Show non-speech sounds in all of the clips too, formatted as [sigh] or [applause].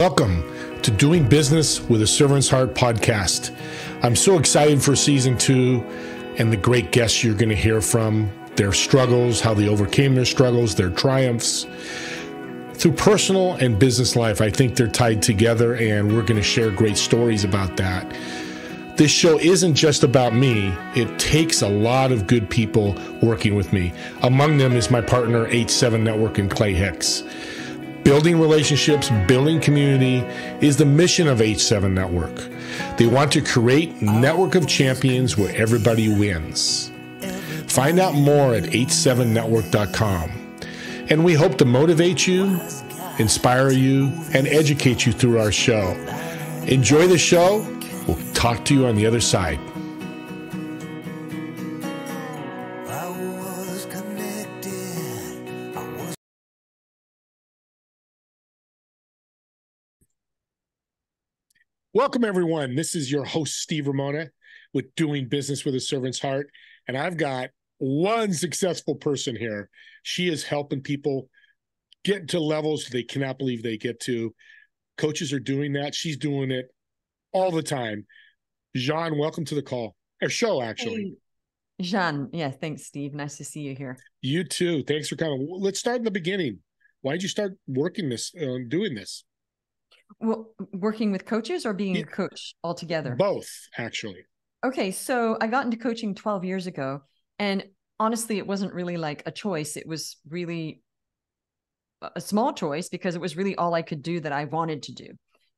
Welcome to Doing Business with a Servant's Heart podcast. I'm so excited for season two and the great guests you're going to hear from, their struggles, how they overcame their struggles, their triumphs. Through personal and business life, I think they're tied together, and we're going to share great stories about that. This show isn't just about me, it takes a lot of good people working with me. Among them is my partner, H7 Network, and Clay Hicks. Building relationships, building community is the mission of H7 Network. They want to create a network of champions where everybody wins. Find out more at h7network.com. And we hope to motivate you, inspire you, and educate you through our show. Enjoy the show. We'll talk to you on the other side. Welcome, everyone. This is your host, Steve Ramona, with Doing Business with a Servant's Heart. And I've got one successful person here. She is helping people get to levels they cannot believe they get to. Coaches are doing that. She's doing it all the time. Jeanne, welcome to the call or show, actually. Hey, Jeanne, yeah, thanks, Steve. Nice to see you here. You too. Thanks for coming. Let's start in the beginning. Why did you start working this, uh, doing this? Well, working with coaches or being yeah. a coach altogether? Both, actually. Okay, so I got into coaching 12 years ago, and honestly, it wasn't really like a choice. It was really a small choice because it was really all I could do that I wanted to do.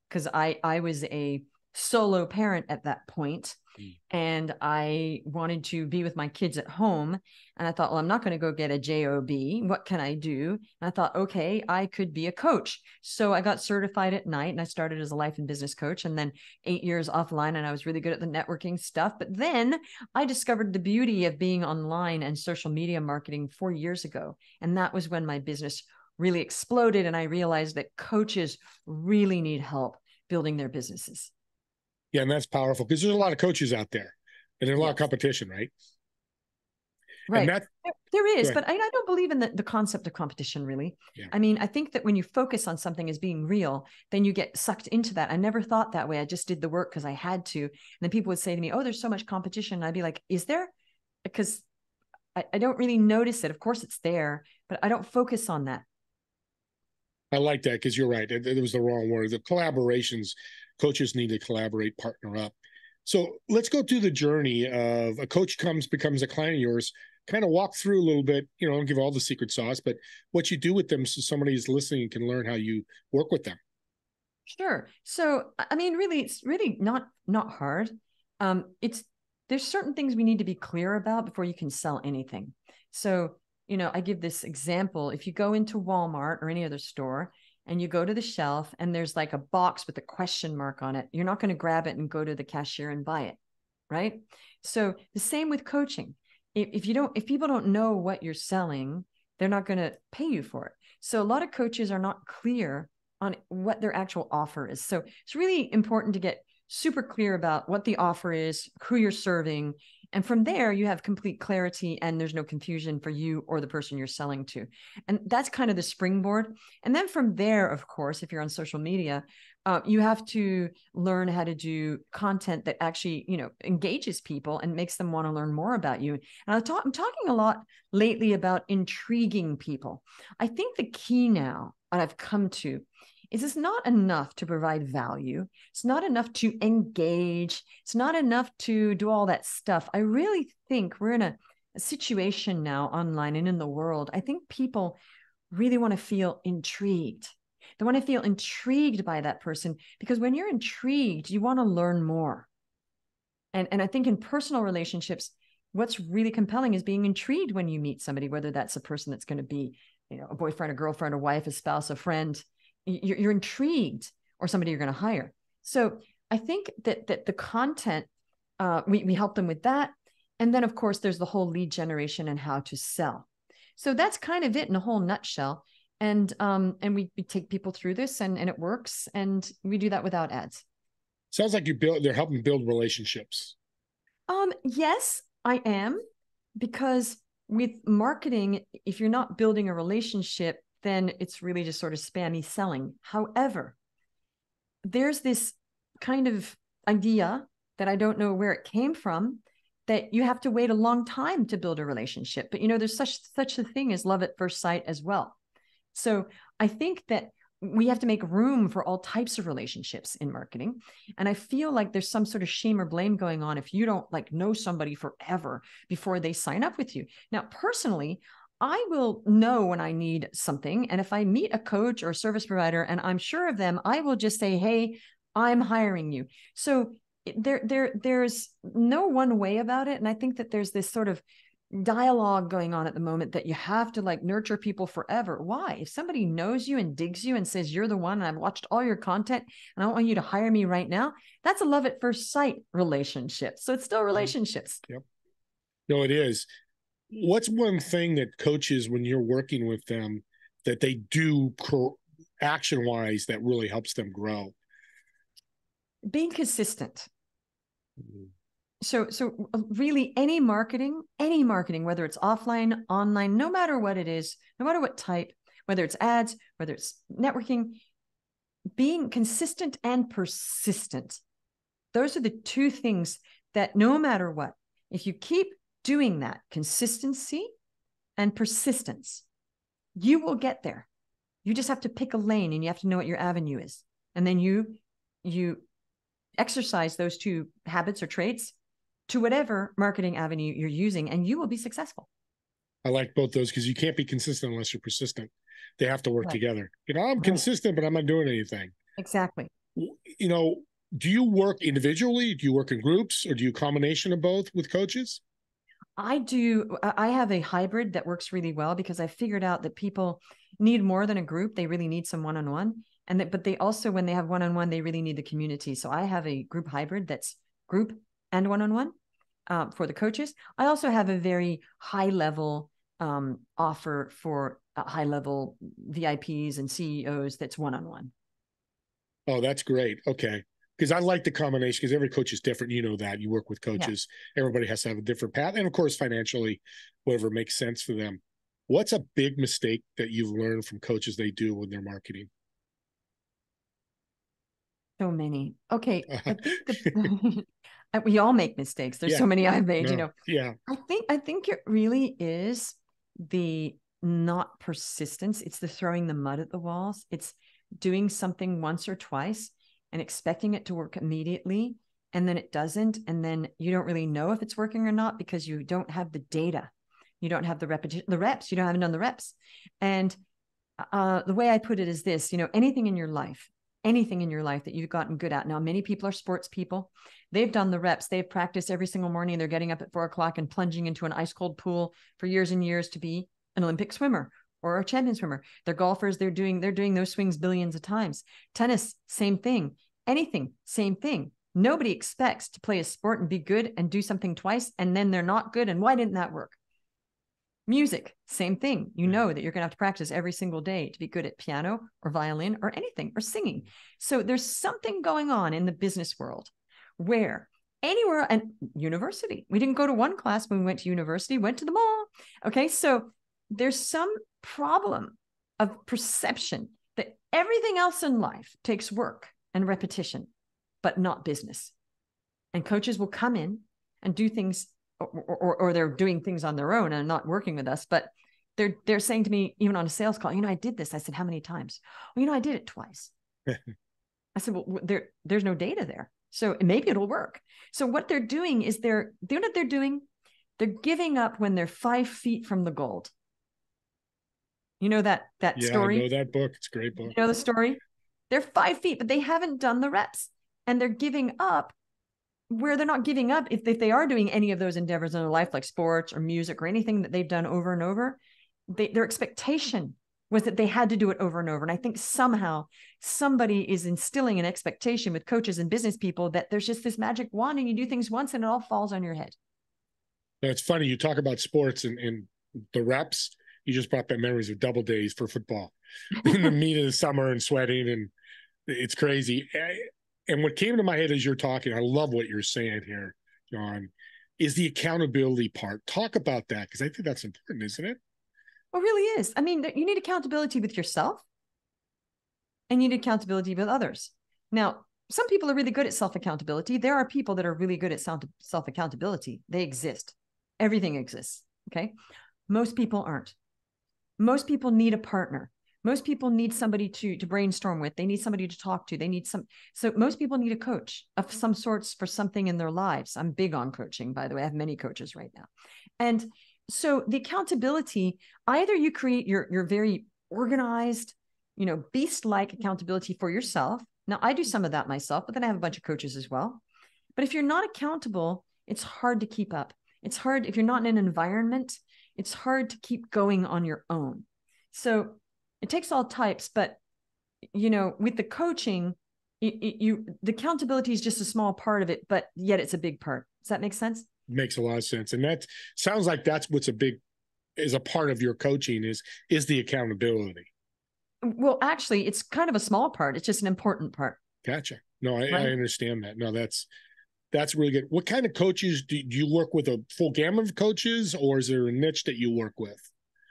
Because I I was a solo parent at that point, mm. and I wanted to be with my kids at home. And I thought, well, I'm not going to go get a job. What can I do? And I thought, okay, I could be a coach. So I got certified at night, and I started as a life and business coach, and then eight years offline, and I was really good at the networking stuff. But then I discovered the beauty of being online and social media marketing four years ago, and that was when my business really exploded and i realized that coaches really need help building their businesses yeah, and that's powerful because there's a lot of coaches out there, and there's a lot of competition, right? Right. That, there, there is, but I, I, don't believe in the, the concept of competition, really. Yeah. I mean, I think that when you focus on something as being real, then you get sucked into that. I never thought that way. I just did the work because I had to. And then people would say to me, Oh, there's so much competition. And I'd be like, Is there? Because I, I don't really notice it. Of course, it's there, but I don't focus on that. I like that because you're right. It, it was the wrong word. The collaborations coaches need to collaborate, partner up. So let's go through the journey of a coach comes, becomes a client of yours. Kind of walk through a little bit, you know, don't give all the secret sauce, but what you do with them so somebody is listening can learn how you work with them. Sure. So I mean, really, it's really not not hard. Um, it's there's certain things we need to be clear about before you can sell anything. So, you know, I give this example. If you go into Walmart or any other store and you go to the shelf and there's like a box with a question mark on it, you're not going to grab it and go to the cashier and buy it. Right. So the same with coaching. If, if you don't, if people don't know what you're selling, they're not going to pay you for it. So a lot of coaches are not clear on what their actual offer is. So it's really important to get super clear about what the offer is, who you're serving, and from there, you have complete clarity and there's no confusion for you or the person you're selling to. And that's kind of the springboard. And then from there, of course, if you're on social media, uh, you have to learn how to do content that actually, you know, engages people and makes them want to learn more about you. And i am talking a lot lately about intriguing people. I think the key now, what I've come to, is it's not enough to provide value. It's not enough to engage. It's not enough to do all that stuff. I really think we're in a, a situation now online and in the world. I think people really want to feel intrigued. They want to feel intrigued by that person because when you're intrigued, you want to learn more. And, and I think in personal relationships, what's really compelling is being intrigued when you meet somebody, whether that's a person that's going to be, you know, a boyfriend, a girlfriend, a wife, a spouse, a friend, you're, you're intrigued or somebody you're going to hire. So I think that that the content uh, we we help them with that, and then of course there's the whole lead generation and how to sell. So that's kind of it in a whole nutshell. And um and we, we take people through this and and it works and we do that without ads. Sounds like you build they're helping build relationships. Um yes, I am because with marketing if you're not building a relationship then it's really just sort of spammy selling. However, there's this kind of idea that I don't know where it came from that you have to wait a long time to build a relationship. But you know, there's such such a thing as love at first sight as well. So I think that we have to make room for all types of relationships in marketing and i feel like there's some sort of shame or blame going on if you don't like know somebody forever before they sign up with you now personally I will know when I need something. And if I meet a coach or a service provider and I'm sure of them, I will just say, Hey, I'm hiring you. So there, there, there's no one way about it. And I think that there's this sort of dialogue going on at the moment that you have to like nurture people forever. Why? If somebody knows you and digs you and says you're the one and I've watched all your content and I want you to hire me right now, that's a love at first sight relationship. So it's still mm-hmm. relationships. Yep. No, it is what's one thing that coaches when you're working with them that they do action wise that really helps them grow? Being consistent. Mm-hmm. so so uh, really any marketing any marketing whether it's offline online no matter what it is no matter what type whether it's ads whether it's networking being consistent and persistent. Those are the two things that no matter what if you keep doing that consistency and persistence, you will get there. You just have to pick a lane and you have to know what your avenue is. And then you you exercise those two habits or traits to whatever marketing avenue you're using and you will be successful. I like both those because you can't be consistent unless you're persistent. They have to work right. together. You know, I'm right. consistent, but I'm not doing anything. Exactly. You know, do you work individually? Do you work in groups or do you combination of both with coaches? I do. I have a hybrid that works really well because I figured out that people need more than a group. They really need some one on one. And that, but they also, when they have one on one, they really need the community. So I have a group hybrid that's group and one on one for the coaches. I also have a very high level um, offer for uh, high level VIPs and CEOs that's one on one. Oh, that's great. Okay because I like the combination because every coach is different. You know that you work with coaches. Yeah. Everybody has to have a different path, and of course, financially, whatever makes sense for them. What's a big mistake that you've learned from coaches they do when they're marketing? So many. Okay, [laughs] I think the, [laughs] we all make mistakes. There's yeah. so many I've made. No. You know. Yeah. I think I think it really is the not persistence. It's the throwing the mud at the walls. It's doing something once or twice and expecting it to work immediately and then it doesn't and then you don't really know if it's working or not because you don't have the data. You don't have the repetition the reps. You don't haven't done the reps. And uh, the way i put it is this you know anything in your life anything in your life that you've gotten good at. Now many people are sports people. They've done the reps. They've practiced every single morning. They're getting up at four o'clock and plunging into an ice cold pool for years and years to be an olympic swimmer or a champion swimmer. They're golfers. They're doing they're doing those swings billions of times. Tennis, same thing. Anything, same thing. Nobody expects to play a sport and be good and do something twice and then they're not good. And why didn't that work? Music, same thing. You know that you're going to have to practice every single day to be good at piano or violin or anything or singing. So there's something going on in the business world where anywhere and university, we didn't go to one class when we went to university, went to the mall. Okay. So there's some problem of perception that everything else in life takes work and repetition, but not business. And coaches will come in and do things, or, or, or they're doing things on their own and not working with us, but they're they're saying to me even on a sales call, you know, I did this. I said, how many times? Well, you know, I did it twice. [laughs] I said, well, there there's no data there, so maybe it'll work. So what they're doing is they're you know what they're doing? They're giving up when they're five feet from the gold. You know that that yeah, story? I know that book. It's a great book. You know the story? They're five feet, but they haven't done the reps and they're giving up where they're not giving up. If, if they are doing any of those endeavors in their life, like sports or music or anything that they've done over and over, they, their expectation was that they had to do it over and over. And I think somehow somebody is instilling an expectation with coaches and business people that there's just this magic wand and you do things once and it all falls on your head. It's funny you talk about sports and, and the reps you just brought back memories of double days for football [laughs] in the meat of the summer and sweating and it's crazy. And what came to my head as you're talking, I love what you're saying here, Jeanne, is the accountability part. Talk about that because I think that's important, isn't it? Well, it really is. I mean, you need accountability with yourself and you need accountability with others. Now, some people are really good at self accountability. There are people that are really good at self accountability. They exist. Everything exists. Okay. Most people aren't. Most people need a partner. Most people need somebody to to brainstorm with. They need somebody to talk to. They need some. So most people need a coach of some sorts for something in their lives. I'm big on coaching, by the way. I have many coaches right now, and so the accountability. Either you create your your very organized, you know, beast like accountability for yourself. Now I do some of that myself, but then I have a bunch of coaches as well. But if you're not accountable, it's hard to keep up. It's hard if you're not in an environment. It's hard to keep going on your own. So it takes all types, but you know, with the coaching, it, it, you the accountability is just a small part of it, but yet it's a big part. Does that make sense? Makes a lot of sense, and that sounds like that's what's a big is a part of your coaching is is the accountability. Well, actually, it's kind of a small part. It's just an important part. Gotcha. No, I, right? I understand that. No, that's that's really good. What kind of coaches do, do you work with? A full gamut of coaches, or is there a niche that you work with?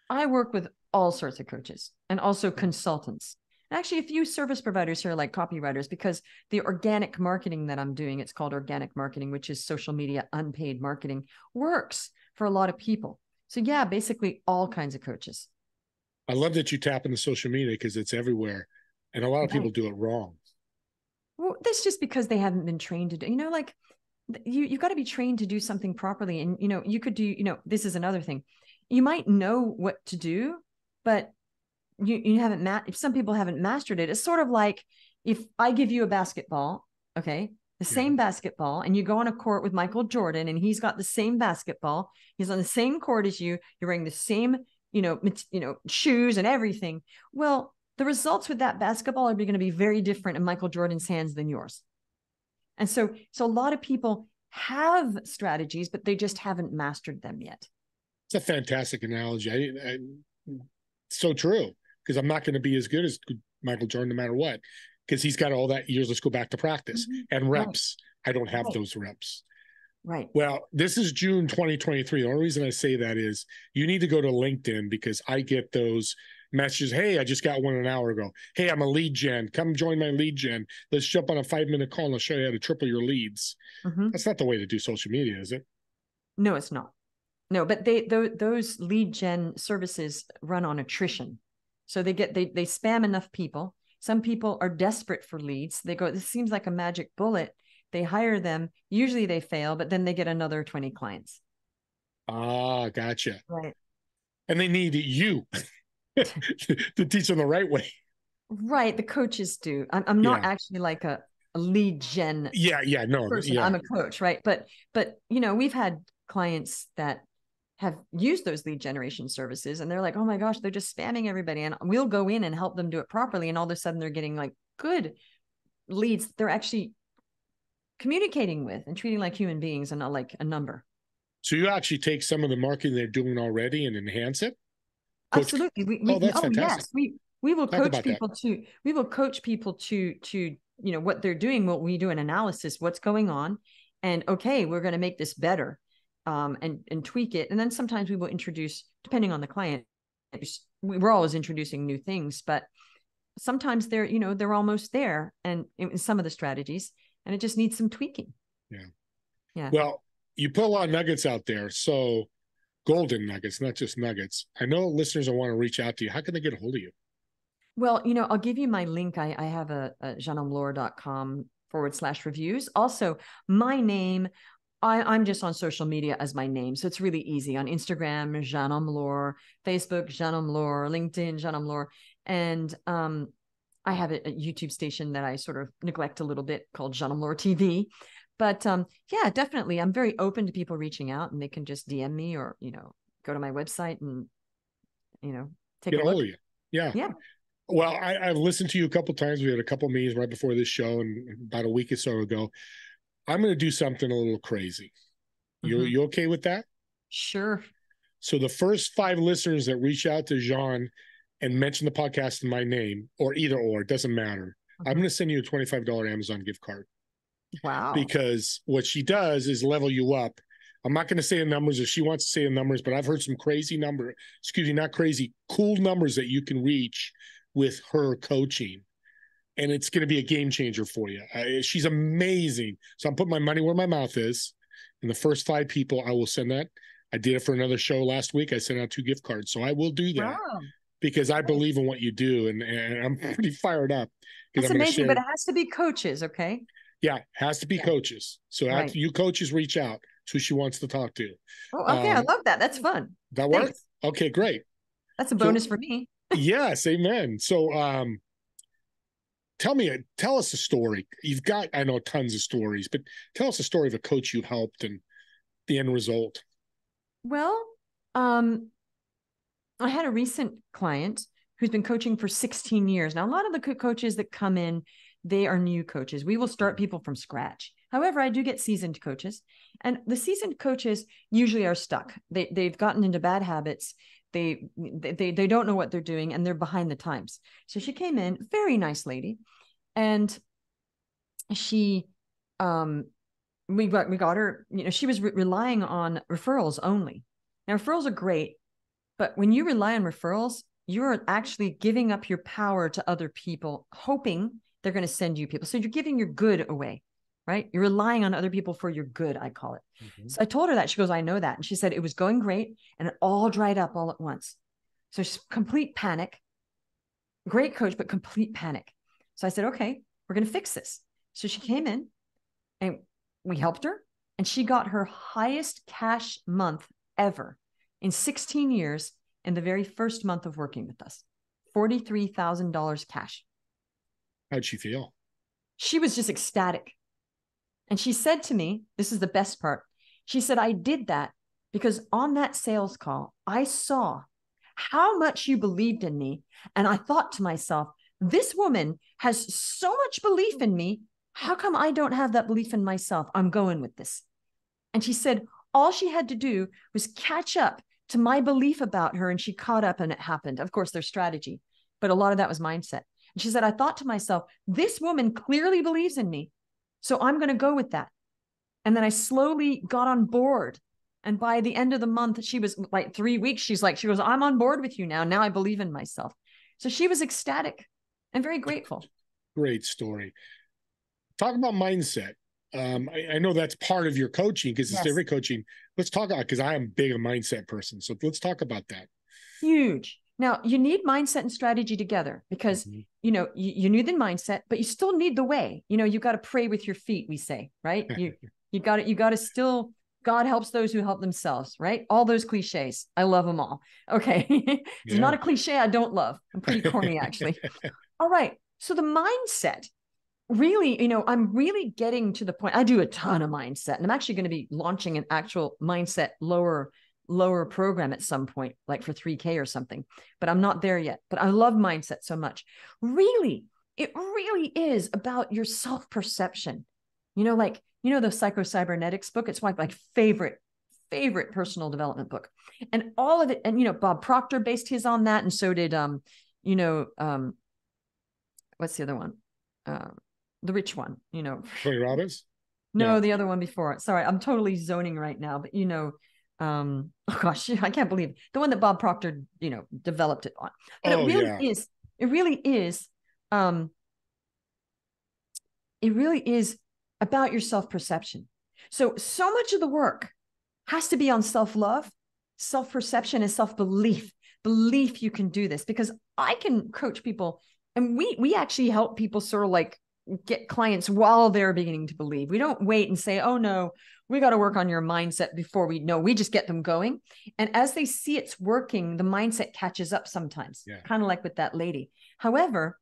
I work with all sorts of coaches and also consultants. Actually, a few service providers here, like copywriters, because the organic marketing that I'm doing, it's called organic marketing, which is social media unpaid marketing, works for a lot of people. So, yeah, basically all kinds of coaches. I love that you tap into social media because it's everywhere. And a lot of right. people do it wrong. Well, that's just because they haven't been trained to do, you know, like you, you've got to be trained to do something properly. And, you know, you could do, you know, this is another thing. You might know what to do, but you you haven't ma- if some people haven't mastered it it's sort of like if i give you a basketball okay the yeah. same basketball and you go on a court with michael jordan and he's got the same basketball he's on the same court as you you're wearing the same you know you know shoes and everything well the results with that basketball are going to be very different in michael jordan's hands than yours and so so a lot of people have strategies but they just haven't mastered them yet it's a fantastic analogy I, I so true because I'm not going to be as good as Michael Jordan no matter what because he's got all that years. Let's go back to practice mm-hmm. and reps. Right. I don't have right. those reps. Right. Well, this is June 2023. The only reason I say that is you need to go to LinkedIn because I get those messages. Hey, I just got one an hour ago. Hey, I'm a lead gen. Come join my lead gen. Let's jump on a five minute call and I'll show you how to triple your leads. Mm-hmm. That's not the way to do social media, is it? No, it's not. No, but they th- those lead gen services run on attrition. So they get they they spam enough people. Some people are desperate for leads. They go, this seems like a magic bullet. They hire them. Usually they fail, but then they get another 20 clients. Ah, gotcha. Right. And they need you [laughs] [laughs] to teach them the right way. Right. The coaches do. I'm, I'm not yeah. actually like a, a lead gen. Yeah. Yeah. No. Yeah. I'm a coach. Right. But, but, you know, we've had clients that have used those lead generation services and they're like, oh my gosh, they're just spamming everybody. And we'll go in and help them do it properly. And all of a sudden they're getting like good leads they're actually communicating with and treating like human beings and not like a number. So you actually take some of the marketing they're doing already and enhance it? Coach... Absolutely. We, we, oh, that's oh, fantastic. Yes, we, we will Talk coach people that. to, we will coach people to, to, you know, what they're doing. What we do an analysis, what's going on and okay, we're going to make this better um, and and tweak it. And then sometimes we will introduce, depending on the client, we're always introducing new things, but sometimes they're you know they're almost there, and in some of the strategies, and it just needs some tweaking. Yeah, yeah. Well, you put a lot of nuggets out there, so golden nuggets, not just nuggets. I know listeners will want to reach out to you. How can they get a hold of you? Well, you know, I'll give you my link. I, I have a, a jeanneomlor.com forward slash reviews. Also, my name, I, am just on social media as my name. So it's really easy on Instagram, Omlor, Facebook, Omlor, LinkedIn, Omlor. And um, I have a, a, YouTube station that I sort of neglect a little bit called Omlor TV. But um, yeah, definitely. I'm very open to people reaching out and they can just DM me or, you know, go to my website and, you know, take Get a look. You. Yeah. Yeah. Well, I, have listened to you a couple times. We had a couple meetings right before this show and about a week or so ago. I'm going to do something a little crazy. You mm-hmm. you okay with that? Sure. So the first five listeners that reach out to Jeanne and mention the podcast in my name, or either or, it doesn't matter. Mm-hmm. I'm going to send you a $25 Amazon gift card. Wow. Because what she does is level you up. I'm not going to say the numbers if she wants to say the numbers, but I've heard some crazy number, excuse me, not crazy, cool numbers that you can reach with her coaching and it's going to be a game changer for you. She's amazing. So I'm putting my money where my mouth is. And the first five people, I will send that. I did it for another show last week. I sent out two gift cards. So I will do that wow. because I believe in what you do. And, and I'm [laughs] pretty fired up. That's amazing, but it has to be coaches, okay? Yeah, has to be yeah. coaches. So right. after you coaches reach out to who she wants to talk to. Oh, okay. Um, I love that. That's fun. That works? Okay, great. That's a bonus so, for me. [laughs] yes, amen. So um tell me tell us a story. You've got I know tons of stories, but tell us a story of a coach you helped and the end result. Well, um I had a recent client who's been coaching for 16 years. Now, a lot of the coaches that come in, they are new coaches. We will start people from scratch. However, I do get seasoned coaches, and the seasoned coaches usually are stuck. They they've gotten into bad habits. They they they don't know what they're doing, and they're behind the times. So she came in, very nice lady, and she um we got we got her. You know, she was re- relying on referrals only. Now referrals are great, but when you rely on referrals, you're actually giving up your power to other people, hoping they're going to send you people. So you're giving your good away, right? You're relying on other people for your good, I call it. Mm-hmm. So I told her that. She goes, I know that. And she said it was going great and it all dried up all at once. So she's complete panic. Great coach, but complete panic. So I said, okay, we're going to fix this. So she came in and we helped her and she got her highest cash month ever in 16 years in the very first month of working with us $43,000 cash. How'd she feel? She was just ecstatic. And she said to me, This is the best part. She said, I did that because on that sales call, I saw how much you believed in me. And I thought to myself, this woman has so much belief in me. How come I don't have that belief in myself? I'm going with this. And she said, all she had to do was catch up to my belief about her and she caught up and it happened. Of course, there's strategy, but a lot of that was mindset. And she said, I thought to myself, this woman clearly believes in me. So I'm going to go with that. And then I slowly got on board. And by the end of the month, she was like three weeks. She's like, she goes, I'm on board with you now. Now I believe in myself. So she was ecstatic and very grateful. Great story. Talk about mindset um, I, I, know that's part of your coaching because it's yes. every coaching. Let's talk about because I am big a mindset person. So let's talk about that. Huge. Now you need mindset and strategy together because mm-hmm. you know you, you need the mindset, but you still need the way. You know, you got to pray with your feet, we say, right? You [laughs] you got to you got to still God helps those who help themselves, right? All those cliches. I love them all. [laughs] Okay. it's yeah. not a cliche I don't love. I'm pretty corny, actually. [laughs] all right. So the mindset really, you know, I'm really getting to the point. I do a ton of mindset, and I'm actually going to be launching an actual mindset lower lower program at some point, like for 3K or something. But I'm not there yet. But I love mindset so much. Really, it really is about your self perception. You know, like you know the psycho cybernetics book. It's my like favorite favorite personal development book, and all of it. And you know, Bob Proctor based his on that, and so did um, you know, um, what's the other one? Um, the rich one, you know. Tony Robbins? No, yeah. the other one before. Sorry, I'm totally zoning right now, but you know, um, [laughs] oh gosh, [laughs] I can't believe it. the one that Bob Proctor, you know, developed it on. But oh, it really yeah. is, it really is, um, it really is about your self-perception. So, so much of the work has to be on self-love, self-perception, and self-belief. Belief you can do this because I can coach people and we we actually help people sort of like get clients while they're beginning to believe. We don't wait and say, oh no, we got to work on your mindset before we know. We just get them going. And as they see it's working, the mindset catches up sometimes, yeah. kind of like with that lady. However,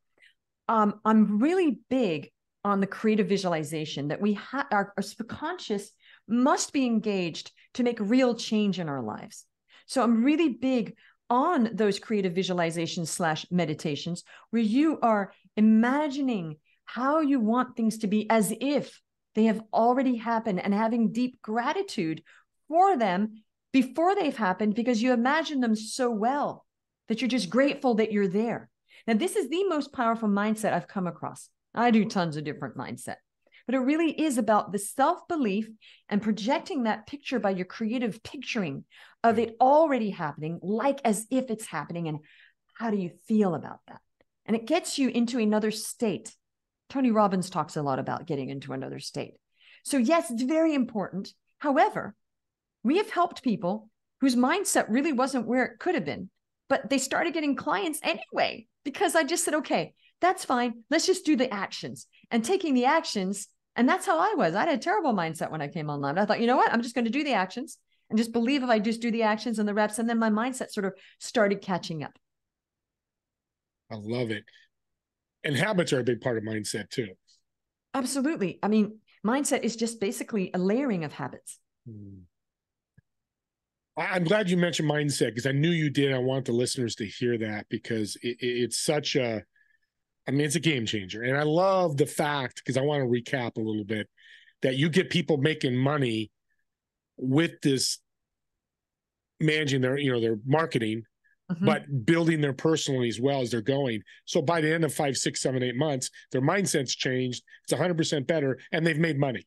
um, I'm really big on the creative visualization that we have our, our subconscious must be engaged to make real change in our lives. So I'm really big on those creative visualizations slash meditations where you are imagining how you want things to be as if they have already happened and having deep gratitude for them before they've happened because you imagine them so well that you're just grateful that you're there. Now, this is the most powerful mindset I've come across. I do tons of different mindset, but it really is about the self belief and projecting that picture by your creative picturing of it already happening, like as if it's happening. And how do you feel about that? And it gets you into another state Tony Robbins talks a lot about getting into another state. So, yes, it's very important. However, we have helped people whose mindset really wasn't where it could have been, but they started getting clients anyway because I just said, okay, that's fine. Let's just do the actions and taking the actions. And that's how I was. I had a terrible mindset when I came online. I thought, you know what? I'm just going to do the actions and just believe if I just do the actions and the reps. And then my mindset sort of started catching up. I love it. And habits are a big part of mindset too. Absolutely. I mean, mindset is just basically a layering of habits. Hmm. I'm glad you mentioned mindset because I knew you did. I want the listeners to hear that because it, it's such a, I mean, it's a game changer. And I love the fact, because I want to recap a little bit, that you get people making money with this managing their, you know, their marketing mm-hmm. but building their personally as well as they're going. So by the end of five, six, seven, eight months, their mindset's changed. It's 100% better and they've made money.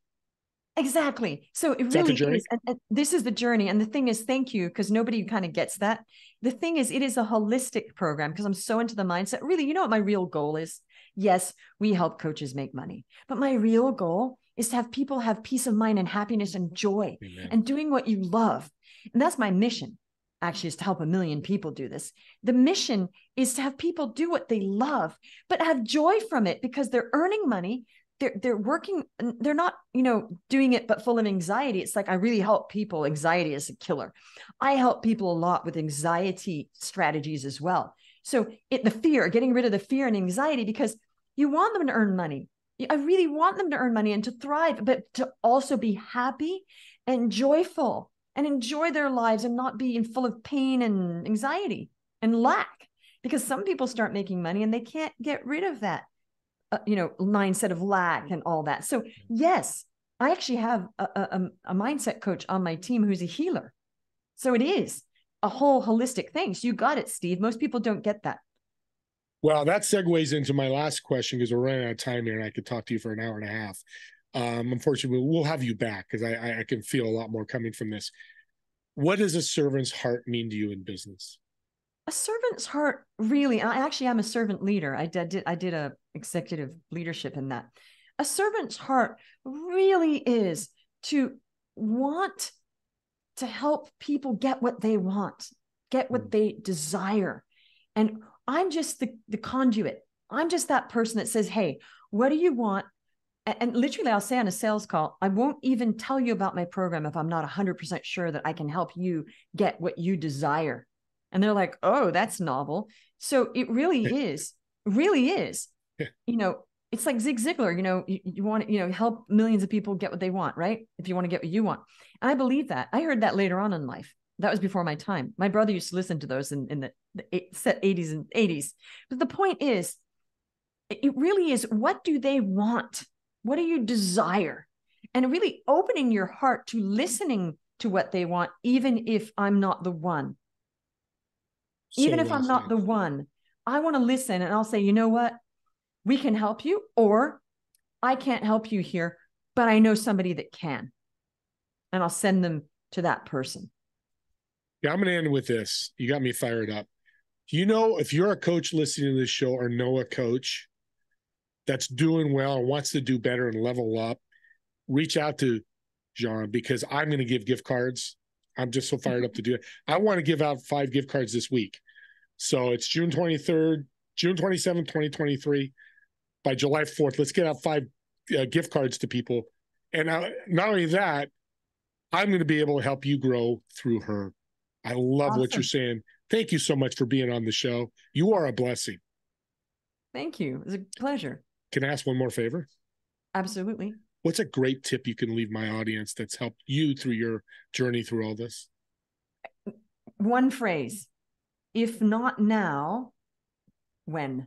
Exactly. So it is really is. And, and this is the journey. And the thing is, thank you, because nobody kind of gets that. The thing is, it is a holistic program because I'm so into the mindset. Really, you know what my real goal is? Yes, we help coaches make money, but my real goal is to have people have peace of mind and happiness and joy Amen. and doing what you love. And that's my mission actually is to help a million people do this. The mission is to have people do what they love, but have joy from it because they're earning money. They're, they're working, they're not, you know, doing it, but full of anxiety. It's like, I really help people. Anxiety is a killer. I help people a lot with anxiety strategies as well. So it, the fear, getting rid of the fear and anxiety, because you want them to earn money. I really want them to earn money and to thrive, but to also be happy and joyful and enjoy their lives and not be in full of pain and anxiety and lack. Because some people start making money and they can't get rid of that uh, you know mindset of lack and all that. So yes i actually have a, a, a mindset coach on my team who's a healer. So it is a whole holistic thing. So you got it steve. Most people don't get that. Well that segues into my last question because we're running out of time here and i could talk to you for an hour and a half um, unfortunately, we'll have you back because I, I can feel a lot more coming from this. What does a servant's heart mean to you in business? A servant's heart, really. I actually am a servant leader. I did I did a executive leadership in that. A servant's heart really is to want to help people get what they want, get what mm. they desire. And I'm just the, the conduit. I'm just that person that says, hey, what do you want? And literally i'll say on a sales call i won't even tell you about my program if i'm not 100% sure that i can help you get what you desire. And they're like oh that's novel. So it really [laughs] is really is. You know it's like zig ziglar you know you, you want to you know help millions of people get what they want right? If you want to get what you want. And i believe that. I heard that later on in life. That was before my time. My brother used to listen to those in, in the, the set 80s and 80s but the point is it really is what do they want what do you desire? And really opening your heart to listening to what they want, even if I'm not the one. So even if I'm not the one, I want to listen and I'll say, you know what? We can help you, or I can't help you here, but I know somebody that can. And I'll send them to that person. Yeah, I'm going to end with this. You got me fired up. You know, if you're a coach listening to this show or know a coach that's doing well and wants to do better and level up, reach out to Jeanne because I'm going to give gift cards. I'm just so fired up to do it. I want to give out five gift cards this week. So it's June 23rd, June 27th, 2023. By July 4th, let's get out five uh, gift cards to people. And uh, not only that, I'm going to be able to help you grow through her. I love awesome. what you're saying. Thank you so much for being on the show. You are a blessing. Thank you. It was a pleasure. Can I ask one more favor? Absolutely. What's a great tip you can leave my audience that's helped you through your journey through all this? One phrase if not now, when?